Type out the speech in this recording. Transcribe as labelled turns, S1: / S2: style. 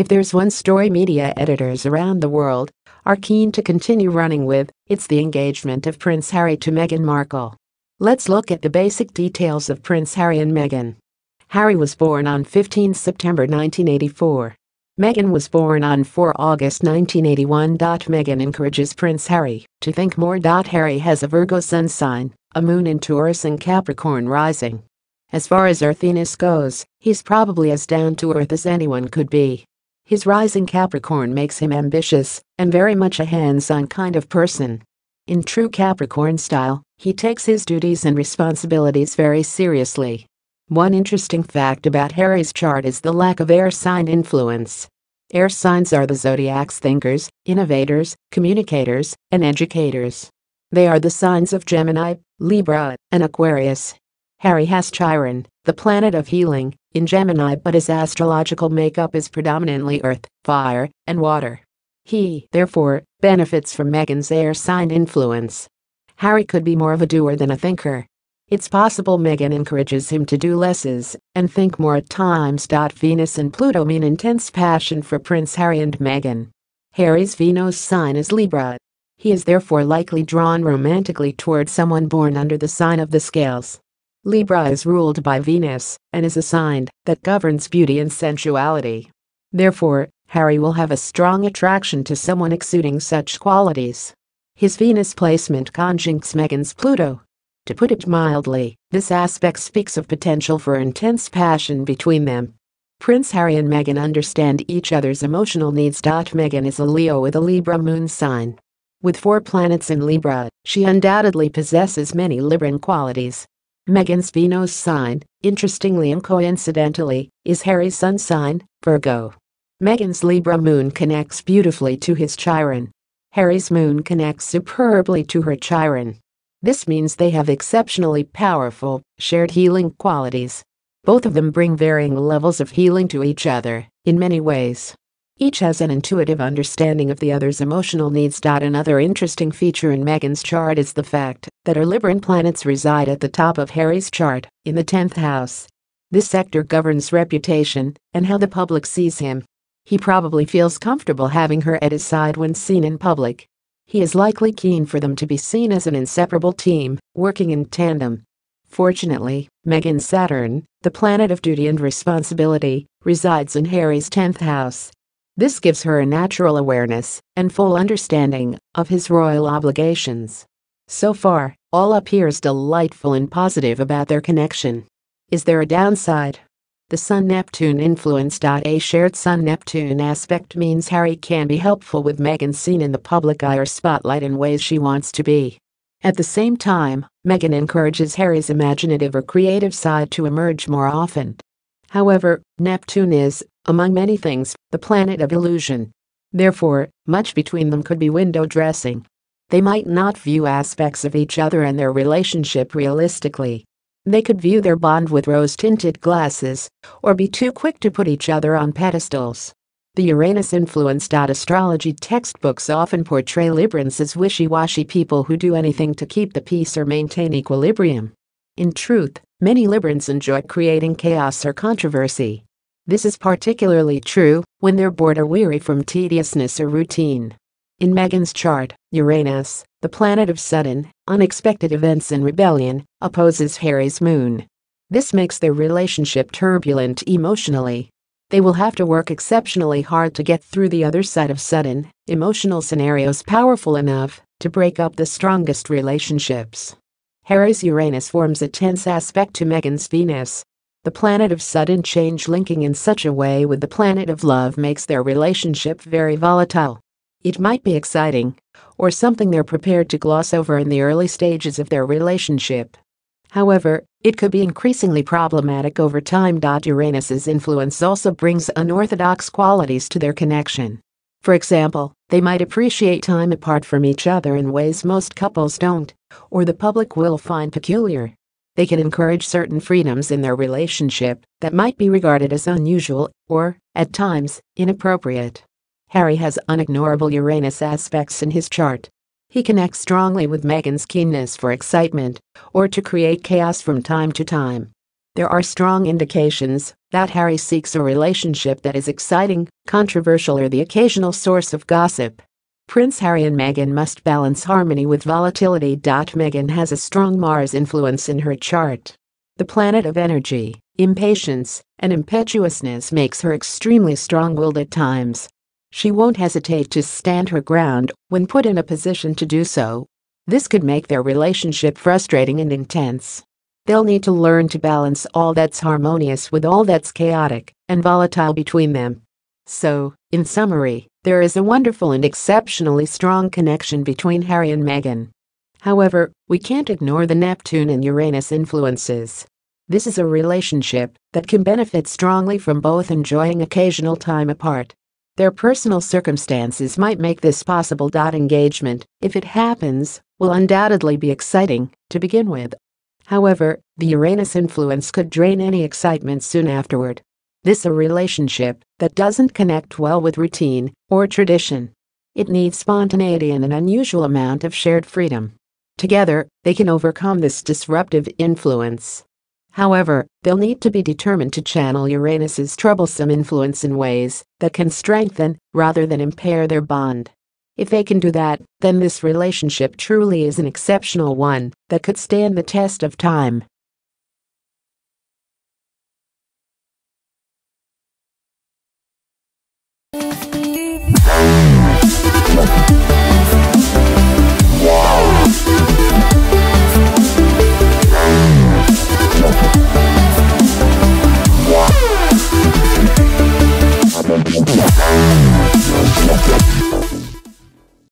S1: If there's one story media editors around the world are keen to continue running with, it's the engagement of Prince Harry to Meghan Markle. Let's look at the basic details of Prince Harry and Meghan. Harry was born on 15 September 1984. Meghan was born on 4 August 1981. Meghan encourages Prince Harry to think more. Harry has a Virgo sun sign, a moon in Taurus and Capricorn rising. As far as earthiness goes, he's probably as down to earth as anyone could be. His rising Capricorn makes him ambitious and very much a hands-on kind of person. In true Capricorn style, he takes his duties and responsibilities very seriously. One interesting fact about Harry's chart is the lack of air sign influence. Air signs are the zodiac's thinkers, innovators, communicators, and educators. They are the signs of Gemini, Libra, and Aquarius. Harry has Chiron, the planet of healing, in Gemini but his astrological makeup is predominantly earth, fire, and water. He, therefore, benefits from Meghan's air sign influence. Harry could be more of a doer than a thinker. It's possible Meghan encourages him to do lesses and think more at times. Venus and Pluto mean intense passion for Prince Harry and Meghan. Harry's Venus sign is Libra. He is therefore likely drawn romantically toward someone born under the sign of the scales. Libra is ruled by Venus and is a sign that governs beauty and sensuality. Therefore, Harry will have a strong attraction to someone exuding such qualities. His Venus placement conjuncts Meghan's Pluto. To put it mildly, this aspect speaks of potential for intense passion between them. Prince Harry and Meghan understand each other's emotional needs. Meghan is a Leo with a Libra moon sign. With four planets in Libra, she undoubtedly possesses many Libran qualities. Meghan's Venus sign, interestingly and coincidentally, is Harry's sun sign, Virgo. Meghan's Libra moon connects beautifully to his Chiron. Harry's moon connects superbly to her Chiron. This means they have exceptionally powerful, shared healing qualities. Both of them bring varying levels of healing to each other, in many ways. Each has an intuitive understanding of the other's emotional needs. Another interesting feature in Meghan's chart is the fact that her Libran planets reside at the top of Harry's chart, in the 10th house. This sector governs reputation and how the public sees him. He probably feels comfortable having her at his side when seen in public. He is likely keen for them to be seen as an inseparable team, working in tandem. Fortunately, Meghan's Saturn, the planet of duty and responsibility, resides in Harry's 10th house. This gives her a natural awareness and full understanding of his royal obligations. So far, all appears delightful and positive about their connection. Is there a downside? The Sun Neptune influence. A shared Sun Neptune aspect means Harry can be helpful with Meghan seen in the public eye or spotlight in ways she wants to be. At the same time, Meghan encourages Harry's imaginative or creative side to emerge more often. However, Neptune is, among many things, the planet of illusion. Therefore, much between them could be window dressing. They might not view aspects of each other and their relationship realistically. They could view their bond with rose tinted glasses, or be too quick to put each other on pedestals. The Uranus influenced astrology textbooks often portray Librans as wishy washy people who do anything to keep the peace or maintain equilibrium. In truth, many Librans enjoy creating chaos or controversy. This is particularly true when they're bored or weary from tediousness or routine. In Meghan's chart, Uranus, the planet of sudden, unexpected events and rebellion, opposes Harry's moon. This makes their relationship turbulent emotionally. They will have to work exceptionally hard to get through the other side of sudden, emotional scenarios powerful enough to break up the strongest relationships. Harry's Uranus forms a tense aspect to Meghan's Venus, the planet of sudden change linking in such a way with the planet of love makes their relationship very volatile. It might be exciting, or something they're prepared to gloss over in the early stages of their relationship. However, it could be increasingly problematic over time. Uranus's influence also brings unorthodox qualities to their connection. For example, they might appreciate time apart from each other in ways most couples don't, or the public will find peculiar they can encourage certain freedoms in their relationship that might be regarded as unusual or, at times, inappropriate. Harry has unignorable Uranus aspects in his chart. He connects strongly with Meghan's keenness for excitement or to create chaos from time to time. There are strong indications that Harry seeks a relationship that is exciting, controversial, or the occasional source of gossip. Prince Harry and Meghan must balance harmony with volatility. Meghan has a strong Mars influence in her chart. The planet of energy, impatience, and impetuousness makes her extremely strong willed at times. She won't hesitate to stand her ground when put in a position to do so. This could make their relationship frustrating and intense. They'll need to learn to balance all that's harmonious with all that's chaotic and volatile between them. So, in summary, there is a wonderful and exceptionally strong connection between Harry and Meghan. However, we can't ignore the Neptune and Uranus influences. This is a relationship that can benefit strongly from both enjoying occasional time apart. Their personal circumstances might make this possible. Engagement, if it happens, will undoubtedly be exciting to begin with. However, the Uranus influence could drain any excitement soon afterward. This a relationship that doesn't connect well with routine or tradition. It needs spontaneity and an unusual amount of shared freedom. Together, they can overcome this disruptive influence. However, they'll need to be determined to channel Uranus's troublesome influence in ways that can strengthen rather than impair their bond. If they can do that, then this relationship truly is an exceptional one that could stand the test of time.